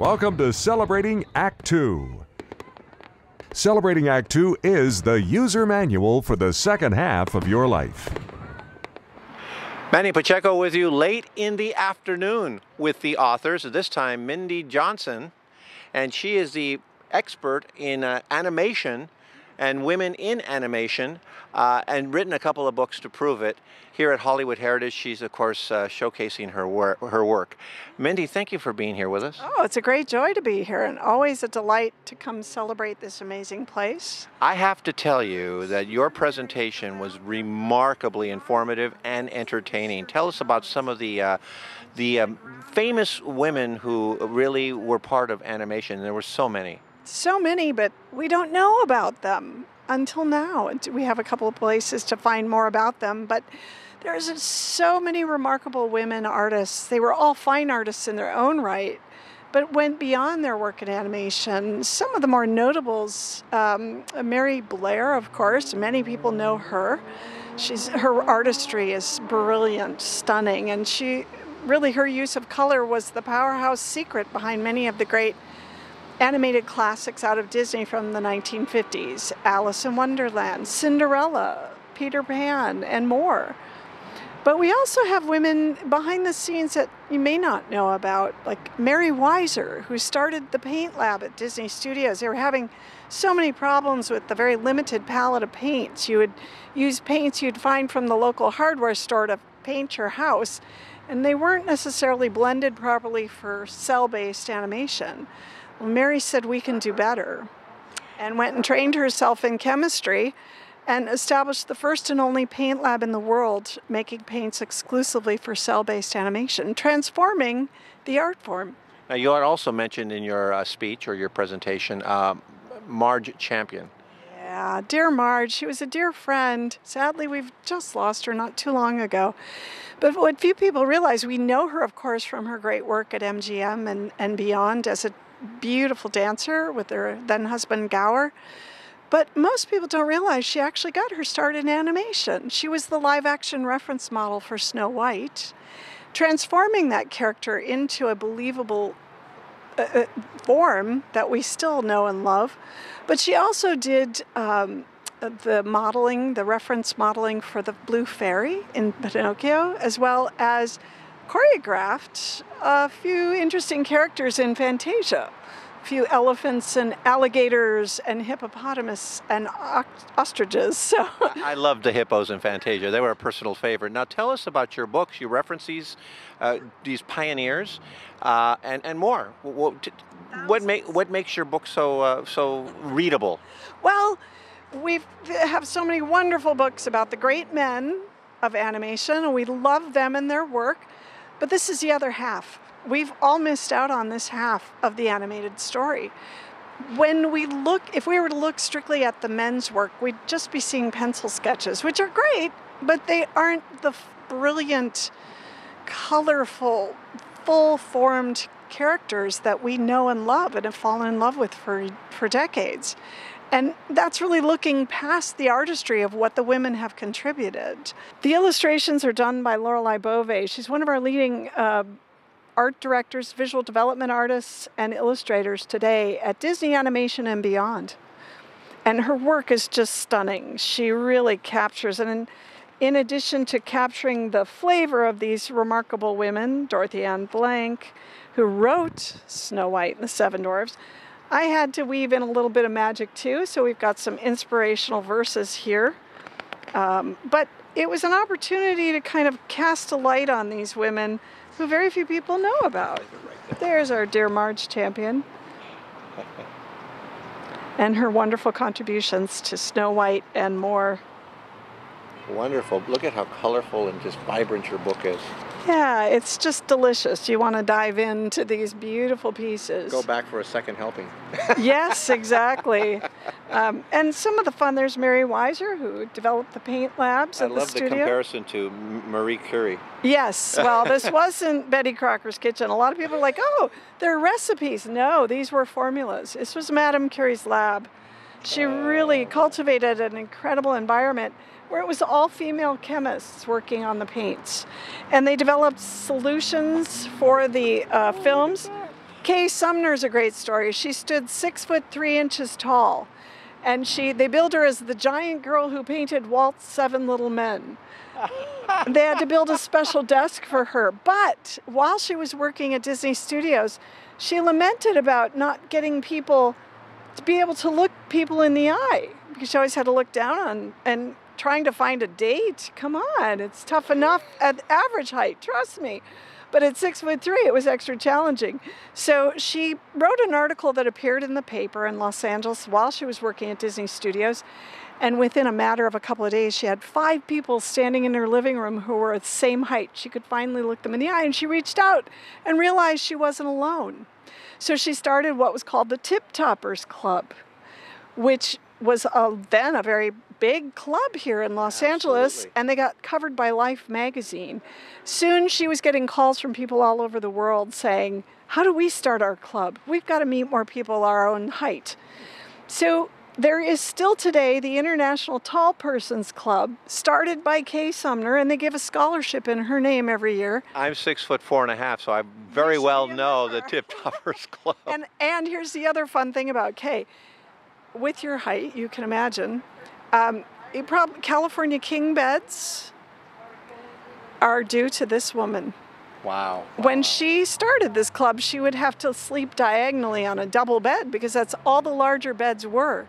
Welcome to Celebrating Act Two. Celebrating Act Two is the user manual for the second half of your life. Manny Pacheco with you late in the afternoon with the authors, this time Mindy Johnson, and she is the expert in uh, animation and women in animation, uh, and written a couple of books to prove it. Here at Hollywood Heritage, she's of course uh, showcasing her wor- her work. Mindy, thank you for being here with us. Oh, it's a great joy to be here and always a delight to come celebrate this amazing place. I have to tell you that your presentation was remarkably informative and entertaining. Tell us about some of the uh, the um, famous women who really were part of animation. There were so many. So many, but we don't know about them until now. We have a couple of places to find more about them, but there's so many remarkable women artists. They were all fine artists in their own right, but went beyond their work in animation. Some of the more notables, um, Mary Blair, of course, many people know her. She's her artistry is brilliant, stunning, and she really her use of color was the powerhouse secret behind many of the great animated classics out of Disney from the 1950s Alice in Wonderland, Cinderella, Peter Pan, and more. But we also have women behind the scenes that you may not know about, like Mary Weiser, who started the paint lab at Disney Studios. They were having so many problems with the very limited palette of paints. You would use paints you'd find from the local hardware store to paint your house, and they weren't necessarily blended properly for cel based animation. Well, Mary said, We can do better, and went and trained herself in chemistry and established the first and only paint lab in the world making paints exclusively for cel based animation, transforming the art form. Now, you also mentioned in your uh, speech or your presentation um, Marge Champion. Yeah, dear Marge, she was a dear friend. Sadly, we've just lost her not too long ago. But what few people realize, we know her, of course, from her great work at MGM and, and beyond as a beautiful dancer with her then husband Gower. But most people don't realize she actually got her start in animation. She was the live action reference model for Snow White, transforming that character into a believable uh, uh, form that we still know and love. But she also did um, the modeling, the reference modeling for the Blue Fairy in Pinocchio, as well as choreographed a few interesting characters in Fantasia. A few elephants and alligators and hippopotamus and ostriches. So I loved the hippos in Fantasia. They were a personal favorite. Now tell us about your books. You reference these uh, these pioneers uh, and and more. What what, make, what makes your book so uh, so readable? Well, we have so many wonderful books about the great men of animation, and we love them and their work. But this is the other half. We've all missed out on this half of the animated story. When we look, if we were to look strictly at the men's work, we'd just be seeing pencil sketches, which are great, but they aren't the brilliant, colorful, full formed characters that we know and love and have fallen in love with for, for decades. And that's really looking past the artistry of what the women have contributed. The illustrations are done by Lorelei Bove. She's one of our leading uh, art directors, visual development artists, and illustrators today at Disney Animation and beyond. And her work is just stunning. She really captures, and in, in addition to capturing the flavor of these remarkable women, Dorothy Ann Blank, who wrote Snow White and the Seven Dwarfs, I had to weave in a little bit of magic too, so we've got some inspirational verses here. Um, but it was an opportunity to kind of cast a light on these women who very few people know about. There's our dear Marge champion. and her wonderful contributions to Snow White and more. Wonderful. Look at how colorful and just vibrant your book is. Yeah, it's just delicious. You want to dive into these beautiful pieces. Go back for a second helping. yes, exactly. Um, and some of the fun, there's Mary Weiser, who developed the paint labs I at the love studio. the comparison to Marie Curie. Yes, well, this wasn't Betty Crocker's kitchen. A lot of people are like, oh, they're recipes. No, these were formulas. This was Madame Curie's lab. She really cultivated an incredible environment where it was all female chemists working on the paints. And they developed solutions for the uh, films Kay Sumner is a great story. She stood six foot three inches tall, and she they billed her as the giant girl who painted Walt's Seven Little Men. they had to build a special desk for her. But while she was working at Disney Studios, she lamented about not getting people to be able to look people in the eye because she always had to look down on and trying to find a date. Come on, it's tough enough at average height, trust me. But at six foot three, it was extra challenging. So she wrote an article that appeared in the paper in Los Angeles while she was working at Disney Studios. And within a matter of a couple of days, she had five people standing in her living room who were the same height. She could finally look them in the eye, and she reached out and realized she wasn't alone. So she started what was called the Tip Toppers Club, which was a, then a very big club here in Los Angeles, and they got covered by Life magazine. Soon she was getting calls from people all over the world saying, How do we start our club? We've got to meet more people our own height. So there is still today the International Tall Persons Club, started by Kay Sumner, and they give a scholarship in her name every year. I'm six foot four and a half, so I very Yes, well know the are. Tip Toppers Club. And and here's the other fun thing about Kay. With your height, you can imagine, um, California king beds are due to this woman. Wow. When she started this club, she would have to sleep diagonally on a double bed because that's all the larger beds were.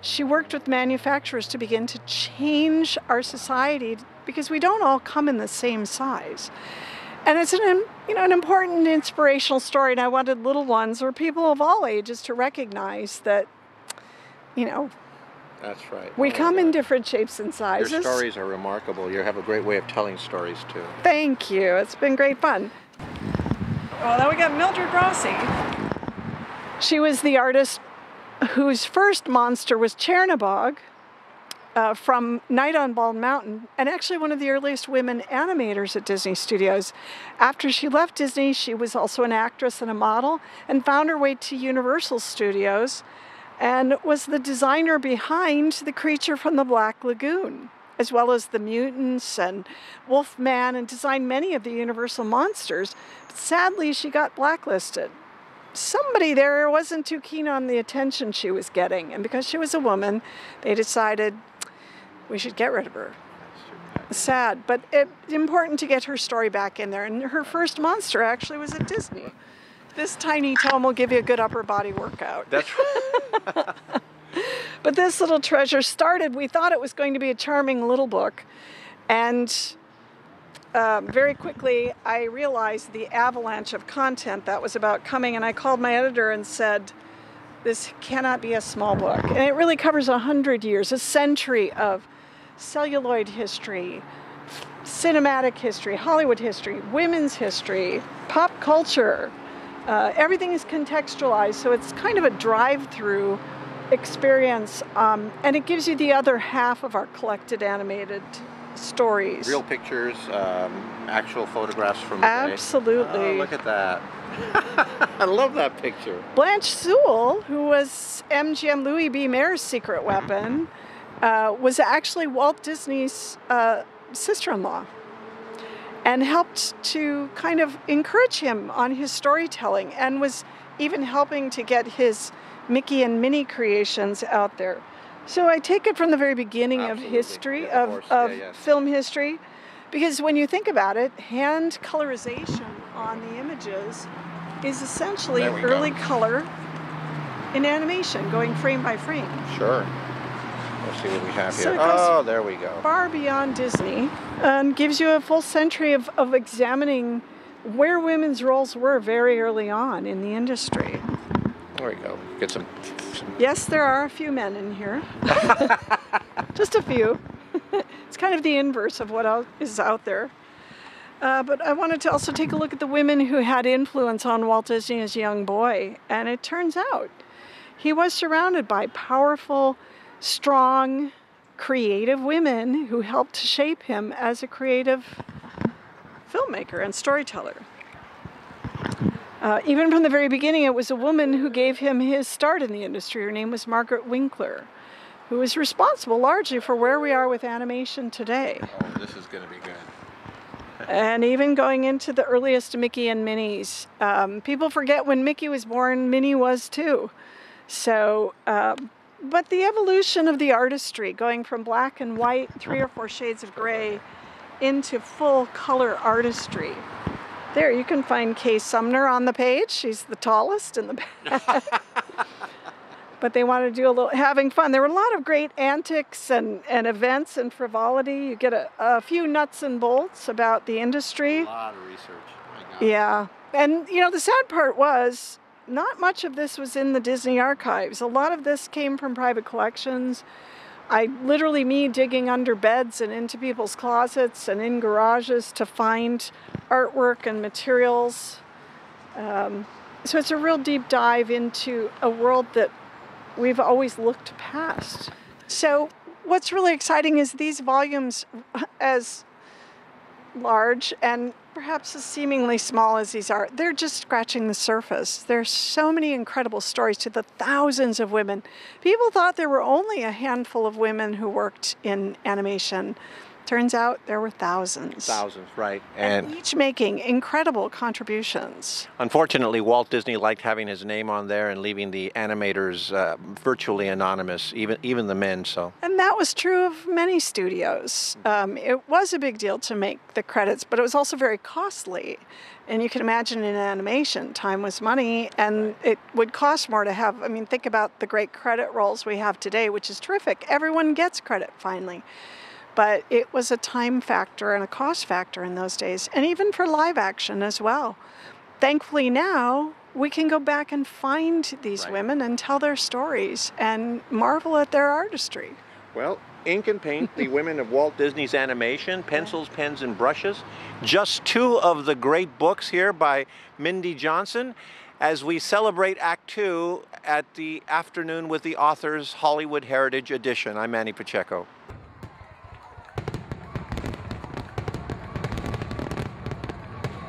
She worked with manufacturers to begin to change our society because we don't all come in the same size. And it's an you know an important inspirational story and I wanted little ones or people of all ages to recognize that you know, That's right. we my come in different shapes and sizes. Your stories are remarkable. You have a great way of telling stories too. Thank you. It's been great fun. Well, then we got Mildred Rossi. She was the artist whose first monster was Chernabog uh, from Night on Bald Mountain, and actually one of the earliest women animators at Disney Studios. After she left Disney, she was also an actress and a model, and found her way to Universal Studios and was the designer behind the creature from the Black Lagoon, as well as the mutants and Wolfman, and designed many of the Universal monsters. But sadly, she got blacklisted. Somebody there wasn't too keen on the attention she was getting, and because she was a woman, they decided we should get rid of her. Sad, but it, important to get her story back in there. And her first monster actually was at Disney. This tiny tome will give you a good upper body workout. That's right. But this little treasure started, we thought it was going to be a charming little book. And uh, very quickly, I realized the avalanche of content that was about coming. And I called my editor and said, This cannot be a small book. And it really covers a hundred years, a century of celluloid history, cinematic history, Hollywood history, women's history, pop culture. Uh, everything is contextualized, so it's kind of a drive through experience, um, and it gives you the other half of our collected animated stories. Real pictures, um, actual photographs from the day. Absolutely. Oh, look at that. I love that picture. Blanche Sewell, who was MGM Louis B. Mayer's secret weapon, uh, was actually Walt Disney's uh, sister in law and helped to kind of encourage him on his storytelling and was even helping to get his Mickey and Minnie creations out there. So I take it from the very beginning Absolutely. of history, Yeah, of of, of Yeah, film history, because when you think about it, hand colorization on the images is essentially we go. early color in animation, going frame by frame. Sure. Let's see what we have So here. goes- Oh, there we go. Far beyond Disney, and gives you a full century of, of examining where women's roles were very early on in the industry. There we go. Get some. some Yes, there are a few men in here. Just a few. it's kind of the inverse of what is out there. Uh, but I wanted to also take a look at the women who had influence on Walt Disney as a young boy. And it turns out he was surrounded by powerful, strong, creative women who helped to shape him as a creative filmmaker and storyteller. Uh, even from the very beginning, it was a woman who gave him his start in the industry. Her name was Margaret Winkler, who is responsible largely for where we are with animation today. oh, this is going to be good. and even going into the earliest Mickey and Minnie's. Um, people forget when Mickey was born, Minnie was too. So, um, but the evolution of the artistry, going from black and white, three or four shades of gray, into full color artistry. There, you can find Kay Sumner on the page. She's the tallest in the back. but they wanted to do a little having fun. There were a lot of great antics and, and events and frivolity. You get a, a few nuts and bolts about the industry. A lot of research. Oh yeah. And, you know, the sad part was not much of this was in the Disney archives. A lot of this came from private collections. I literally, me digging under beds and into people's closets and in garages to find artwork and materials. Um, so it's a real deep dive into a world that we've always looked past. So, what's really exciting is these volumes, as large and perhaps as seemingly small as these are, they're just scratching the surface. There's so many incredible stories to the thousands of women. People thought there were only a handful of women who worked in animation. Turns out there were thousands. Thousands, right. And, and, each making incredible contributions. Unfortunately, Walt Disney liked having his name on there and leaving the animators uh, virtually anonymous, even even the men. So. And that was true of many studios. Um, it was a big deal to make the credits, but it was also very costly. And you can imagine in animation, time was money, and it would cost more to have. I mean, think about the great credit rolls we have today, which is terrific. Everyone gets credit finally but it was a time factor and a cost factor in those days, and even for live action as well. Thankfully, now we can go back and find these right. women and tell their stories and marvel at their artistry. Well, ink and paint, the women of Walt Disney's animation, pencils, pens, and brushes. Just two of the great books here by Mindy Johnson as we celebrate Act Two at the Afternoon with the Authors Hollywood Heritage Edition. I'm Manny Pacheco.